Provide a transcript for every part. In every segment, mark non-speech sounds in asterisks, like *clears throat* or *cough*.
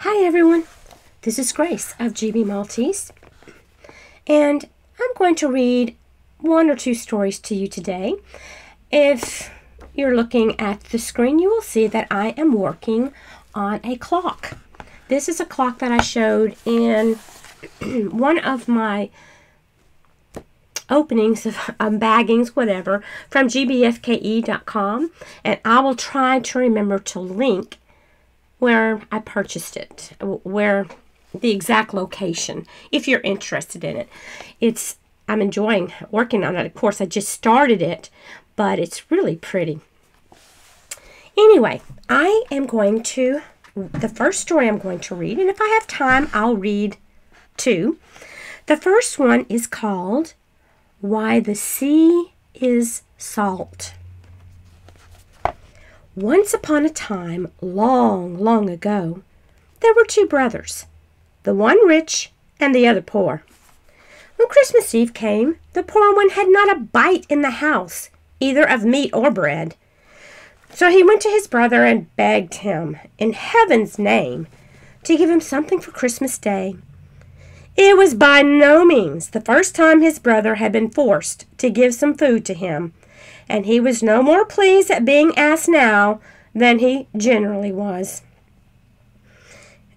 Hi everyone, this is Grace of GB Maltese, and I'm going to read one or two stories to you today. If you're looking at the screen, you will see that I am working on a clock. This is a clock that I showed in *clears throat* one of my openings of um, baggings, whatever, from gbfke.com, and I will try to remember to link where I purchased it, where the exact location, if you're interested in it. It's I'm enjoying working on it. Of course, I just started it, but it's really pretty. Anyway, I am going to, the first story I'm going to read, and if I have time, I'll read two. The first one is called Why the Sea is Salt. Once upon a time, long, long ago, there were two brothers, the one rich and the other poor. When Christmas Eve came, the poor one had not a bite in the house, either of meat or bread. So he went to his brother and begged him, in heaven's name, to give him something for Christmas Day. It was by no means the first time his brother had been forced to give some food to him, and he was no more pleased at being asked now than he generally was.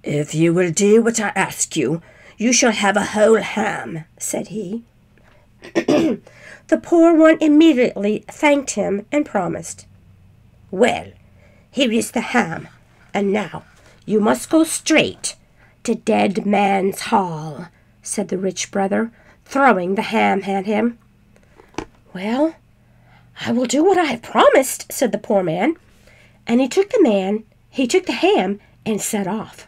If you will do what I ask you, you shall have a whole ham, said he. *clears throat* the poor one immediately thanked him and promised. Well, here is the ham, and now you must go straight to Dead Man's Hall, said the rich brother, throwing the ham at him. Well, I will do what I have promised, said the poor man. And he took the man, he took the ham, and set off.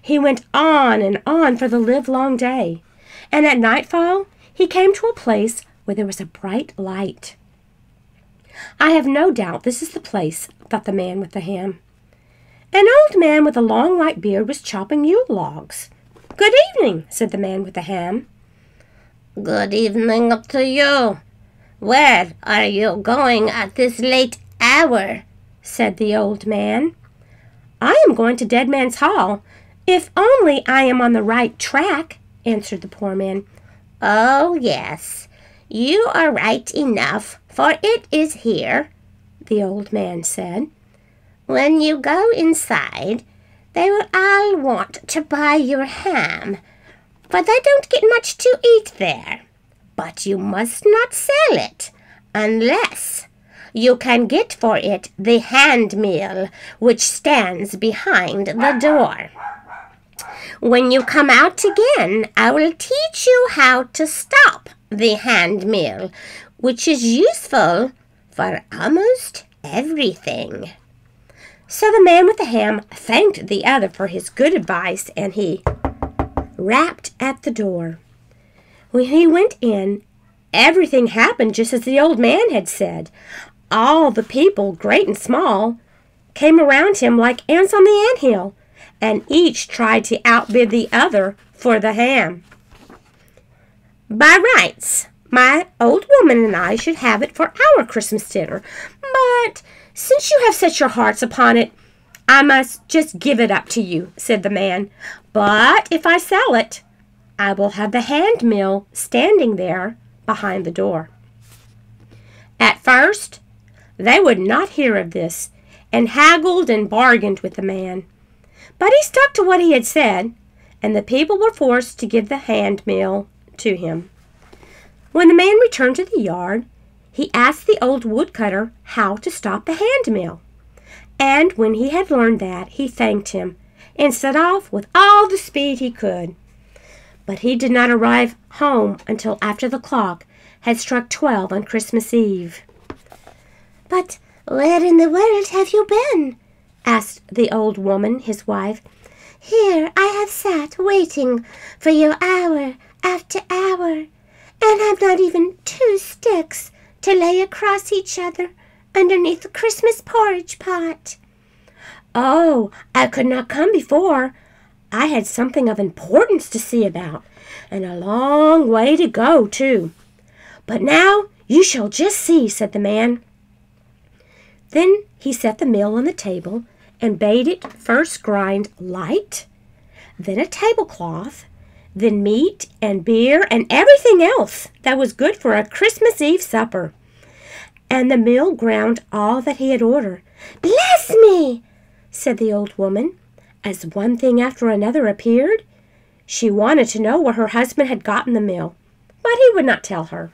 He went on and on for the livelong day, and at nightfall he came to a place where there was a bright light. I have no doubt this is the place, thought the man with the ham. An old man with a long white beard was chopping Yule logs. Good evening, said the man with the ham. Good evening up to you, where are you going at this late hour? said the old man. I am going to Dead Man's Hall. If only I am on the right track, answered the poor man. Oh, yes, you are right enough, for it is here, the old man said. When you go inside, they will all want to buy your ham, for they don't get much to eat there but you must not sell it unless you can get for it the hand mill which stands behind the door. When you come out again, I will teach you how to stop the hand mill, which is useful for almost everything. So the man with the ham thanked the other for his good advice and he rapped at the door. When he went in, everything happened just as the old man had said. All the people, great and small, came around him like ants on the ant hill, and each tried to outbid the other for the ham. By rights, my old woman and I should have it for our Christmas dinner, but since you have set your hearts upon it, I must just give it up to you, said the man. But if I sell it, I will have the hand mill standing there behind the door. At first, they would not hear of this, and haggled and bargained with the man. But he stuck to what he had said, and the people were forced to give the hand mill to him. When the man returned to the yard, he asked the old woodcutter how to stop the hand mill. And when he had learned that, he thanked him and set off with all the speed he could but he did not arrive home until after the clock had struck twelve on Christmas Eve. But where in the world have you been? asked the old woman, his wife. Here I have sat waiting for you hour after hour, and have not even two sticks to lay across each other underneath the Christmas porridge pot. Oh, I could not come before, I had something of importance to see about, and a long way to go, too. But now you shall just see, said the man. Then he set the mill on the table and bade it first grind light, then a tablecloth, then meat and beer and everything else that was good for a Christmas Eve supper. And the mill ground all that he had ordered. Bless me, said the old woman, as one thing after another appeared. She wanted to know where her husband had gotten the mill, but he would not tell her.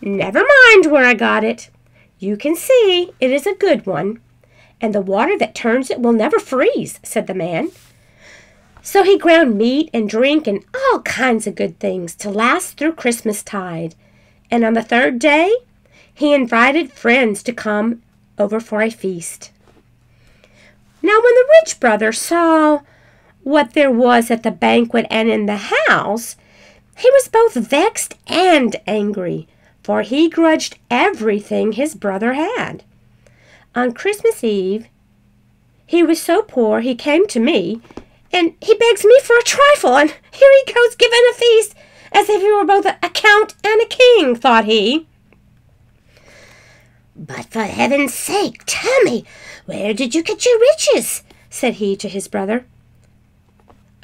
Never mind where I got it. You can see it is a good one, and the water that turns it will never freeze, said the man. So he ground meat and drink and all kinds of good things to last through Christmas tide. And on the third day, he invited friends to come over for a feast. Now, when the rich brother saw what there was at the banquet and in the house, he was both vexed and angry, for he grudged everything his brother had. On Christmas Eve, he was so poor he came to me and he begs me for a trifle, and here he goes giving a feast, as if he were both a count and a king, thought he. But for heaven's sake, tell me, where did you get your riches? said he to his brother.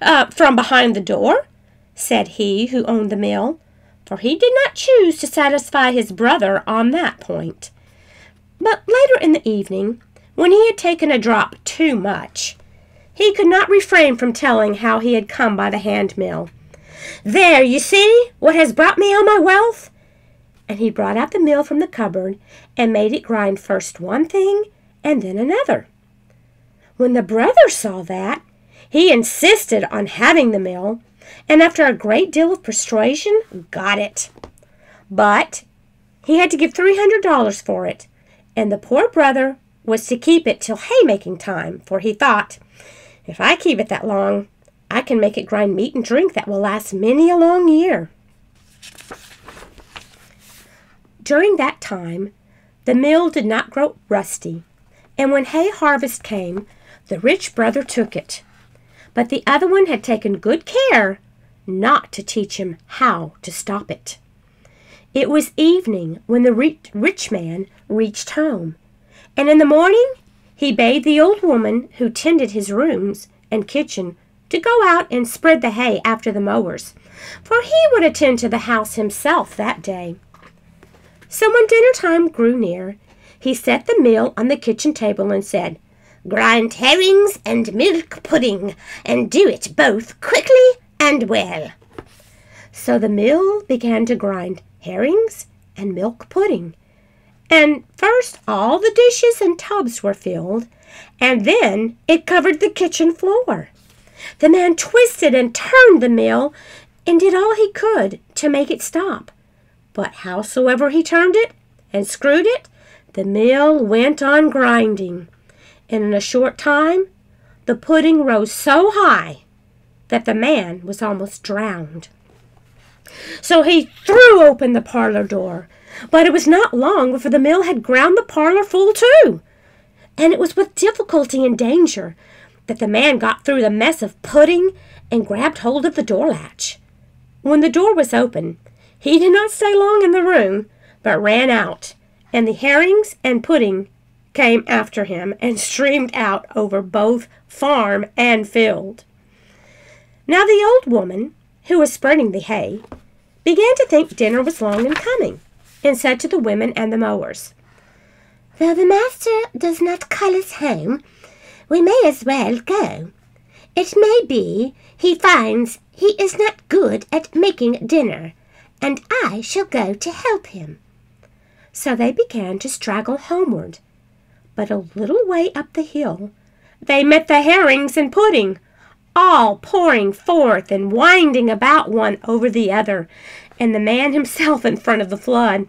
Uh, from behind the door, said he who owned the mill, for he did not choose to satisfy his brother on that point. But later in the evening, when he had taken a drop too much, he could not refrain from telling how he had come by the hand mill. There, you see what has brought me all my wealth? And he brought out the mill from the cupboard and made it grind first one thing and then another. When the brother saw that, he insisted on having the mill, and after a great deal of persuasion, got it. But he had to give three hundred dollars for it, and the poor brother was to keep it till haymaking time, for he thought, if I keep it that long, I can make it grind meat and drink that will last many a long year. During that time, the mill did not grow rusty, and when hay harvest came, the rich brother took it. But the other one had taken good care not to teach him how to stop it. It was evening when the rich man reached home, and in the morning he bade the old woman who tended his rooms and kitchen to go out and spread the hay after the mowers, for he would attend to the house himself that day. So when dinner time grew near, he set the meal on the kitchen table and said, Grind herrings and milk pudding, and do it both quickly and well. So the mill began to grind herrings and milk pudding, and first all the dishes and tubs were filled, and then it covered the kitchen floor. The man twisted and turned the mill and did all he could to make it stop. But howsoever he turned it and screwed it, the mill went on grinding, and in a short time the pudding rose so high that the man was almost drowned. So he threw open the parlor door but it was not long before the mill had ground the parlor full too. And it was with difficulty and danger that the man got through the mess of pudding and grabbed hold of the door latch. When the door was open, he did not stay long in the room, but ran out, and the herrings and pudding came after him and streamed out over both farm and field. Now the old woman, who was spreading the hay, began to think dinner was long in coming and said to the women and the mowers, Though the master does not call us home, we may as well go. It may be he finds he is not good at making dinner, and I shall go to help him. So they began to straggle homeward. But a little way up the hill, they met the herrings and pudding, all pouring forth and winding about one over the other, and the man himself in front of the flood.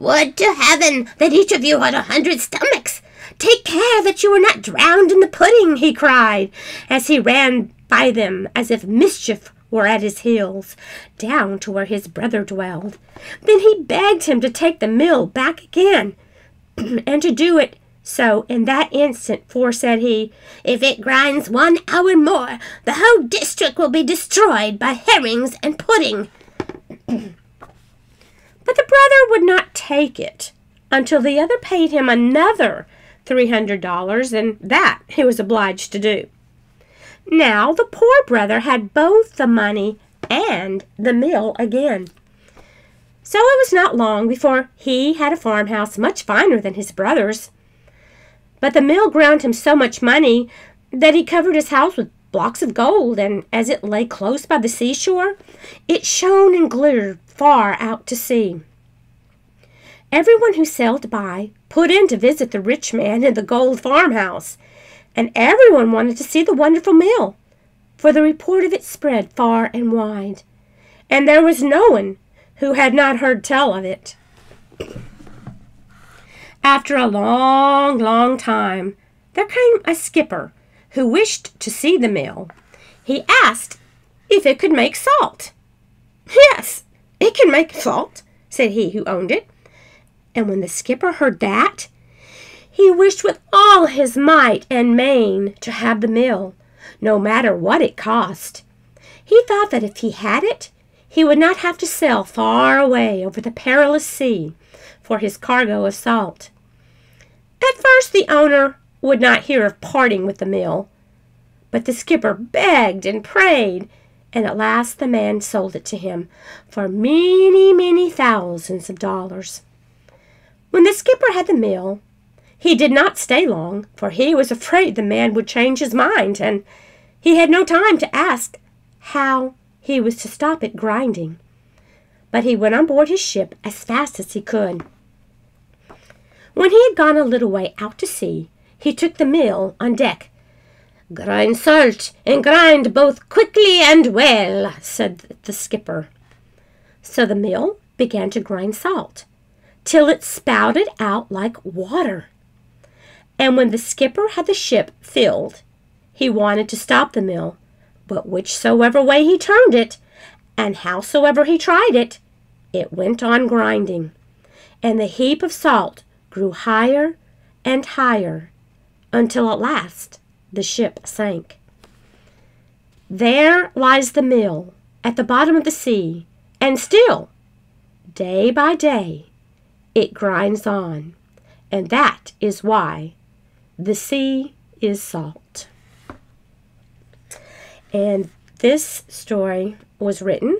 Would to heaven that each of you had a hundred stomachs! Take care that you are not drowned in the pudding, he cried, as he ran by them as if mischief were at his heels, down to where his brother dwelled. Then he begged him to take the mill back again, *clears throat* and to do it so in that instant, for said he, if it grinds one hour more, the whole district will be destroyed by herrings and pudding. *clears throat* but the brother would not take it until the other paid him another $300, and that he was obliged to do. Now the poor brother had both the money and the mill again. So it was not long before he had a farmhouse much finer than his brother's. But the mill ground him so much money that he covered his house with blocks of gold, and as it lay close by the seashore, it shone and glittered far out to sea. Everyone who sailed by put in to visit the rich man in the gold farmhouse, and everyone wanted to see the wonderful mill, for the report of it spread far and wide, and there was no one who had not heard tell of it. After a long, long time, there came a skipper who wished to see the mill. He asked if it could make salt. Yes, it can make salt, said he who owned it. And when the skipper heard that, he wished with all his might and main to have the mill, no matter what it cost. He thought that if he had it, he would not have to sail far away over the perilous sea for his cargo of salt. At first the owner would not hear of parting with the mill, but the skipper begged and prayed, and at last the man sold it to him for many, many thousands of dollars. When the skipper had the mill, he did not stay long, for he was afraid the man would change his mind, and he had no time to ask how he was to stop it grinding. But he went on board his ship as fast as he could. When he had gone a little way out to sea, he took the mill on deck. Grind salt, and grind both quickly and well, said the skipper. So the mill began to grind salt, till it spouted out like water. And when the skipper had the ship filled, he wanted to stop the mill, but whichsoever way he turned it, and howsoever he tried it, it went on grinding, and the heap of salt grew higher and higher, until at last the ship sank. There lies the mill at the bottom of the sea, and still, day by day, it grinds on, and that is why the sea is salt. And this story was written,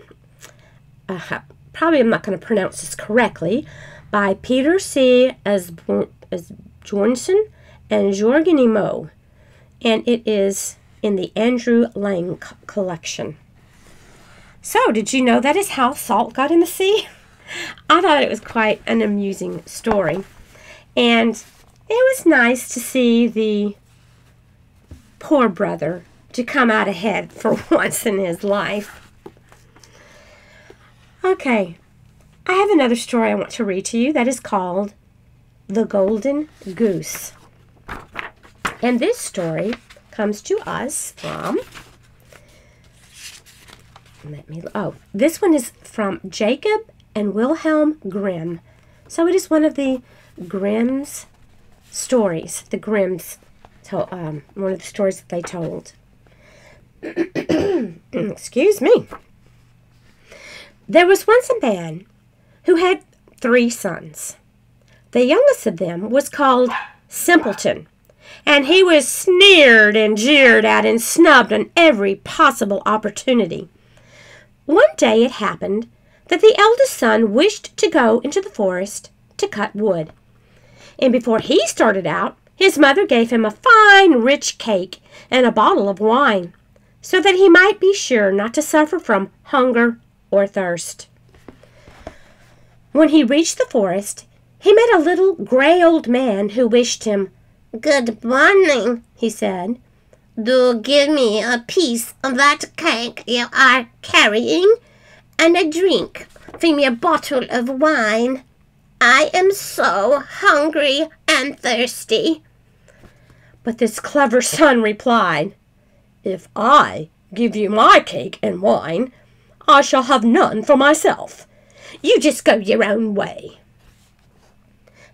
uh, probably I'm not going to pronounce this correctly, by Peter C. as as and Jorgenimo, and it is in the Andrew Lang collection. So, did you know that is how salt got in the sea? *laughs* I thought it was quite an amusing story. And it was nice to see the poor brother to come out ahead *laughs* for once in his life. Okay, I have another story I want to read to you that is called The Golden Goose. And this story comes to us from let me oh this one is from jacob and wilhelm grimm so it is one of the grimm's stories. The Grimms told um, one of the stories that they told. *coughs* Excuse me. There was once a man who had three sons. The youngest of them was called Simpleton, and he was sneered and jeered at and snubbed on every possible opportunity. One day it happened that the eldest son wished to go into the forest to cut wood and before he started out, his mother gave him a fine, rich cake and a bottle of wine, so that he might be sure not to suffer from hunger or thirst. When he reached the forest, he met a little gray old man who wished him Good morning, he said. Do give me a piece of that cake you are carrying, and a drink. Fill me a bottle of wine. I am so hungry and thirsty. But this clever son replied, If I give you my cake and wine, I shall have none for myself. You just go your own way.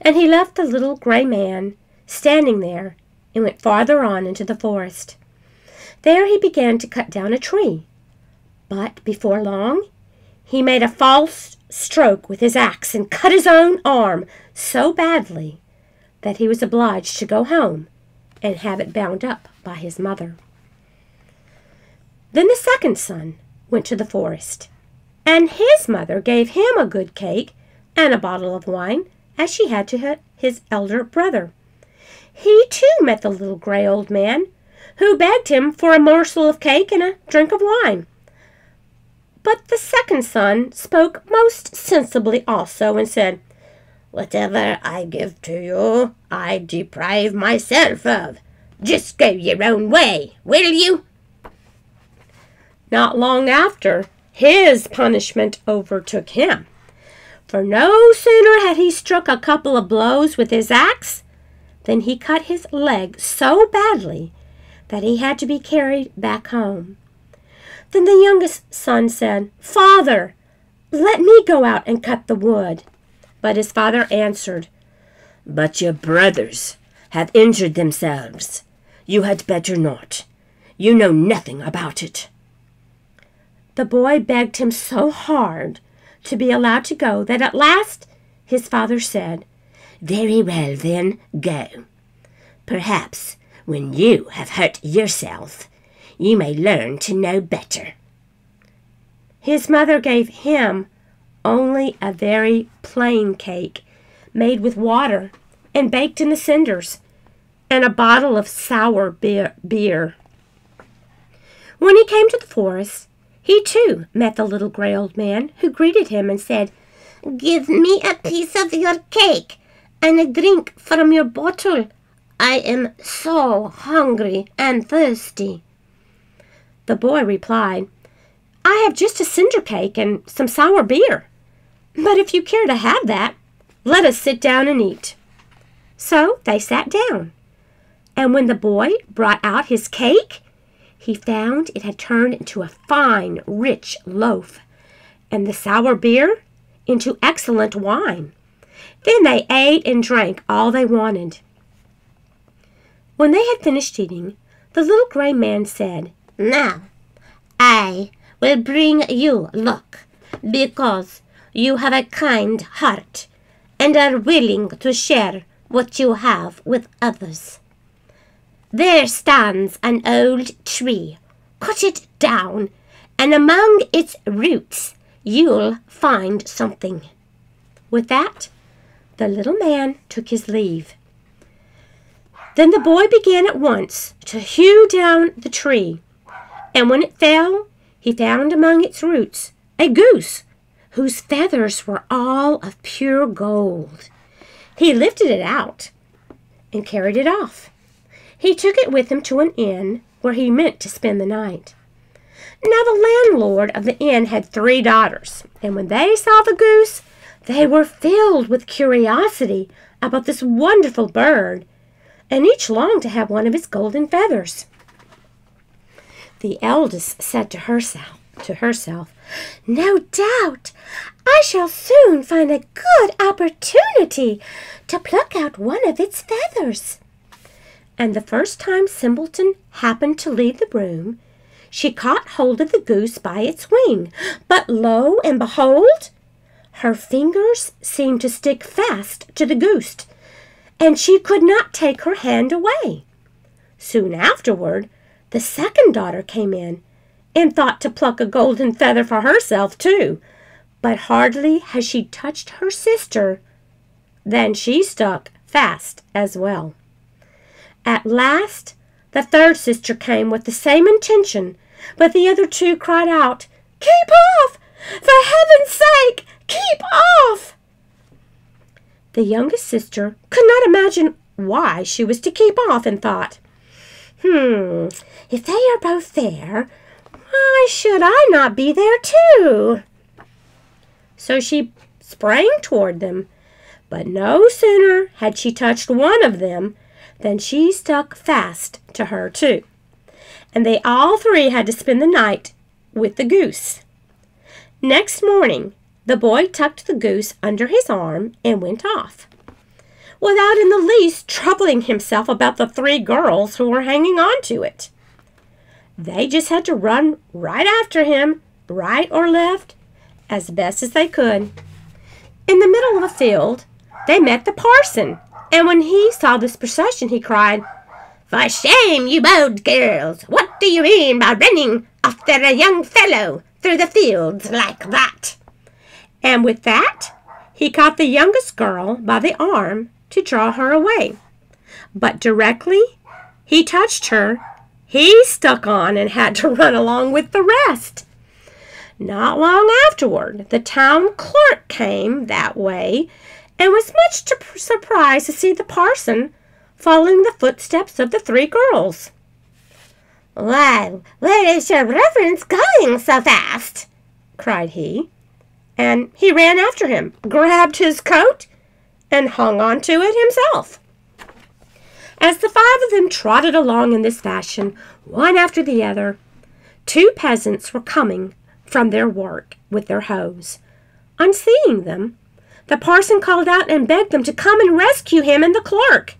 And he left the little gray man standing there and went farther on into the forest. There he began to cut down a tree. But before long, he made a false stroke with his axe and cut his own arm so badly that he was obliged to go home and have it bound up by his mother. Then the second son went to the forest, and his mother gave him a good cake and a bottle of wine, as she had to his elder brother. He too met the little gray old man, who begged him for a morsel of cake and a drink of wine. But the second son spoke most sensibly also, and said, Whatever I give to you, I deprive myself of. Just go your own way, will you? Not long after, his punishment overtook him. For no sooner had he struck a couple of blows with his axe than he cut his leg so badly that he had to be carried back home. Then the youngest son said, Father, let me go out and cut the wood. But his father answered, But your brothers have injured themselves. You had better not. You know nothing about it. The boy begged him so hard to be allowed to go that at last his father said, Very well, then, go. Perhaps when you have hurt yourself, you may learn to know better. His mother gave him only a very plain cake made with water and baked in the cinders, and a bottle of sour beer. When he came to the forest, he too met the little gray old man, who greeted him and said, Give me a piece of your cake and a drink from your bottle. I am so hungry and thirsty. The boy replied, I have just a cinder cake and some sour beer. But if you care to have that, let us sit down and eat. So they sat down. And when the boy brought out his cake, he found it had turned into a fine, rich loaf, and the sour beer into excellent wine. Then they ate and drank all they wanted. When they had finished eating, the little gray man said, Now, I will bring you luck, because you have a kind heart and are willing to share what you have with others. There stands an old tree. Cut it down, and among its roots you'll find something. With that, the little man took his leave. Then the boy began at once to hew down the tree, and when it fell, he found among its roots a goose whose feathers were all of pure gold. He lifted it out and carried it off. He took it with him to an inn where he meant to spend the night. Now the landlord of the inn had three daughters, and when they saw the goose, they were filled with curiosity about this wonderful bird, and each longed to have one of its golden feathers. The eldest said to herself, to herself, No doubt I shall soon find a good opportunity to pluck out one of its feathers and the first time Simpleton happened to leave the room, she caught hold of the goose by its wing. But lo and behold, her fingers seemed to stick fast to the goose, and she could not take her hand away. Soon afterward, the second daughter came in and thought to pluck a golden feather for herself, too. But hardly had she touched her sister than she stuck fast as well. At last, the third sister came with the same intention, but the other two cried out, Keep off! For heaven's sake, keep off! The youngest sister could not imagine why she was to keep off and thought, Hmm, if they are both there, why should I not be there too? So she sprang toward them, but no sooner had she touched one of them than she stuck fast to her too. And they all three had to spend the night with the goose. Next morning, the boy tucked the goose under his arm and went off, without in the least troubling himself about the three girls who were hanging on to it. They just had to run right after him, right or left, as best as they could. In the middle of a field, they met the parson And when he saw this procession, he cried, For shame, you bold girls! What do you mean by running after a young fellow through the fields like that? And with that, he caught the youngest girl by the arm to draw her away. But directly he touched her, he stuck on and had to *laughs* run along with the rest. Not long afterward, the town clerk came that way and was much to surprised to see the parson following the footsteps of the three girls. Why, where is your reverence going so fast? cried he. And he ran after him, grabbed his coat, and hung on to it himself. As the five of them trotted along in this fashion, one after the other, two peasants were coming from their work with their hoes. On seeing them, the parson called out and begged them to come and rescue him and the clerk.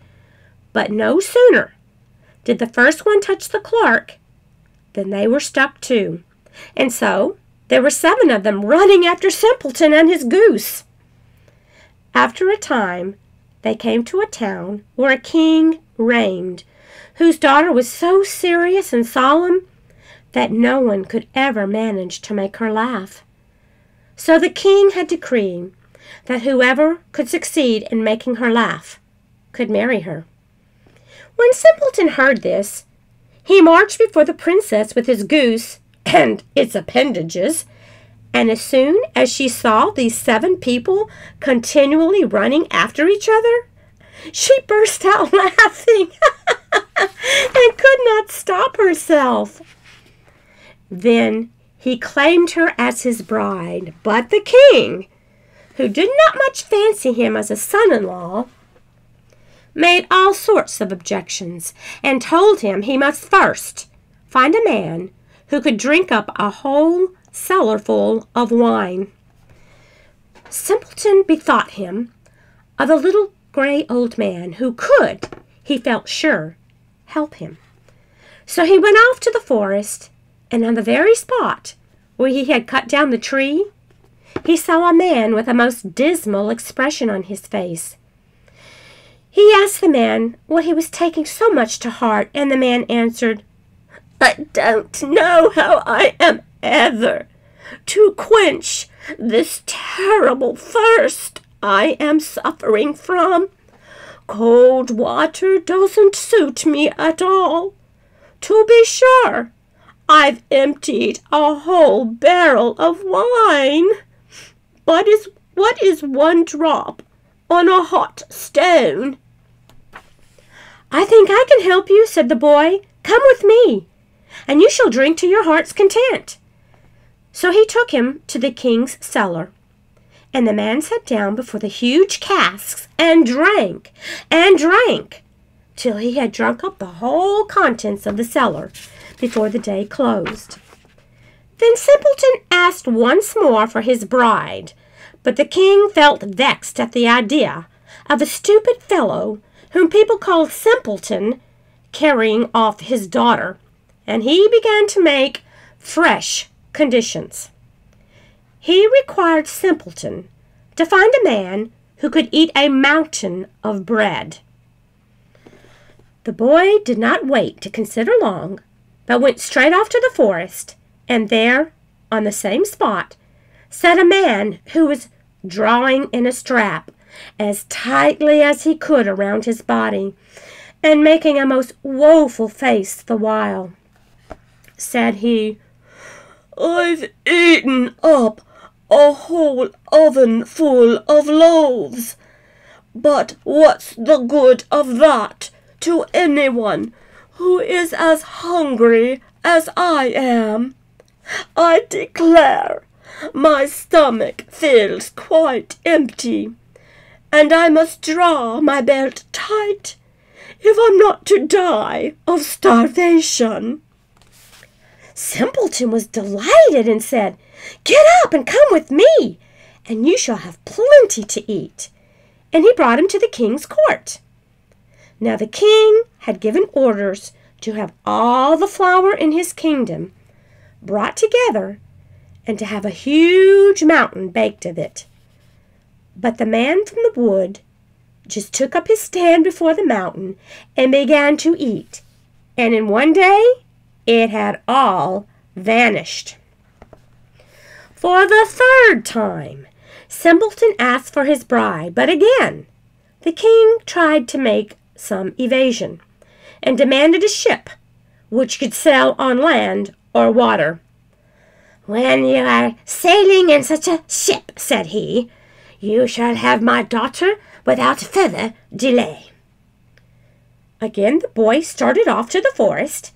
But no sooner did the first one touch the clerk than they were stuck too. And so there were seven of them running after Simpleton and his goose. After a time, they came to a town where a king reigned, whose daughter was so serious and solemn that no one could ever manage to make her laugh. So the king had decreed that whoever could succeed in making her laugh could marry her. When Simpleton heard this, he marched before the princess with his goose and its appendages, and as soon as she saw these seven people continually running after each other, she burst out *laughs* laughing *laughs* and could not stop herself. Then he claimed her as his bride, but the king, who did not much fancy him as a son in law, made all sorts of objections and told him he must first find a man who could drink up a whole cellarful of wine. Simpleton bethought him of a little gray old man who could, he felt sure, help him. So he went off to the forest, and on the very spot where he had cut down the tree, he saw a man with a most dismal expression on his face. He asked the man what he was taking so much to heart, and the man answered, I don't know how I am ever to quench this terrible thirst I am suffering from. Cold water doesn't suit me at all. To be sure, I've emptied a whole barrel of wine. But is what is one drop on a hot stone? I think I can help you, said the boy. Come with me, and you shall drink to your heart's content. So he took him to the king's cellar, and the man sat down before the huge casks and drank and drank till he had drunk up the whole contents of the cellar before the day closed. Then Simpleton asked once more for his bride, but the king felt vexed at the idea of a stupid fellow whom people called Simpleton carrying off his daughter, and he began to make fresh conditions. He required Simpleton to find a man who could eat a mountain of bread. The boy did not wait to consider long, but went straight off to the forest, and there, on the same spot, sat a man who was drawing in a strap as tightly as he could around his body, and making a most woeful face the while. Said he, I've eaten up a whole oven full of loaves, but what's the good of that to anyone who is as hungry as I am? I declare my stomach feels quite empty, and I must draw my belt tight if I'm not to die of starvation. Simpleton was delighted and said, Get up and come with me, and you shall have plenty to eat. And he brought him to the king's court. Now the king had given orders to have all the flour in his kingdom brought together and to have a huge mountain baked of it. But the man from the wood just took up his stand before the mountain and began to eat. And in one day, it had all vanished. For the third time, Simpleton asked for his bride, but again, the king tried to make some evasion and demanded a ship which could sail on land or water. When you are sailing in such a ship, said he, you shall have my daughter without further delay. Again the boy started off to the forest,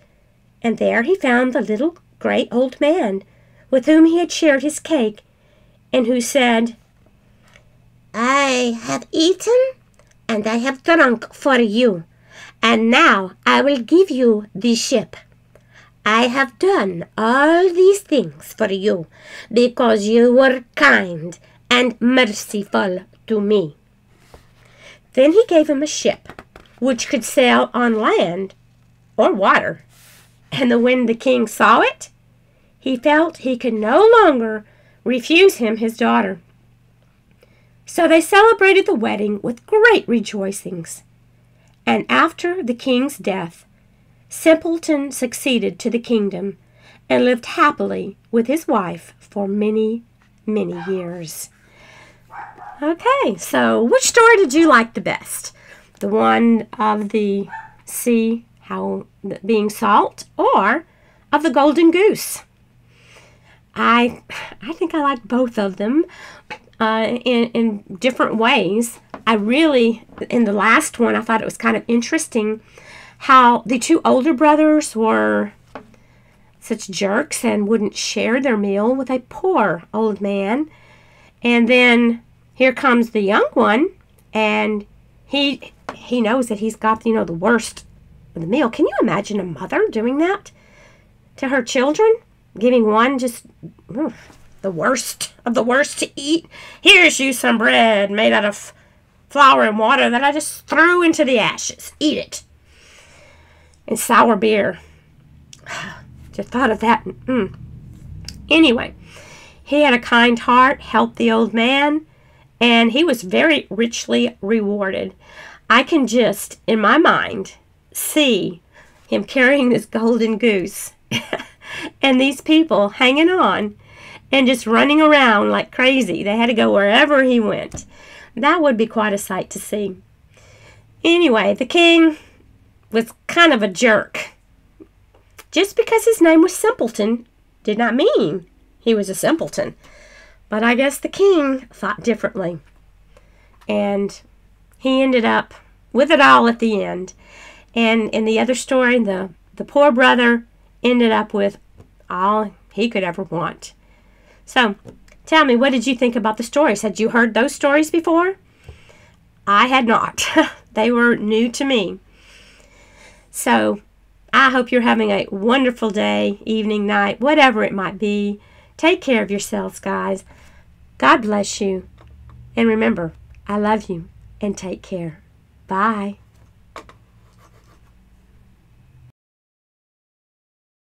and there he found the little gray old man with whom he had shared his cake, and who said, I have eaten and I have drunk for you, and now I will give you the ship. I have done all these things for you because you were kind and merciful to me. Then he gave him a ship which could sail on land or water. And when the king saw it, he felt he could no longer refuse him his daughter. So they celebrated the wedding with great rejoicings. And after the king's death, Simpleton succeeded to the kingdom and lived happily with his wife for many, many years. Okay, so which story did you like the best? The one of the sea how being salt or of the golden goose? I I think I like both of them uh, in in different ways. I really in the last one I thought it was kind of interesting how the two older brothers were such jerks and wouldn't share their meal with a poor old man. And then here comes the young one, and he he knows that he's got you know the worst the meal. Can you imagine a mother doing that to her children, giving one just the worst of the worst to eat? Here's you some bread made out of flour and water that I just threw into the ashes. Eat it and sour beer. *sighs* Just thought of that. Mm. Anyway, he had a kind heart, helped the old man, and he was very richly rewarded. I can just, in my mind, see him carrying this golden goose *laughs* and these people hanging on and just running around like crazy. They had to go wherever he went. That would be quite a sight to see. Anyway, the king was kind of a jerk. Just because his name was Simpleton did not mean he was a simpleton. But I guess the king thought differently. And he ended up with it all at the end. And in the other story, the, the poor brother ended up with all he could ever want. So, tell me, what did you think about the stories? Had you heard those stories before? I had not. *laughs* they were new to me. So I hope you're having a wonderful day, evening, night, whatever it might be. Take care of yourselves, guys. God bless you. And remember, I love you and take care. Bye.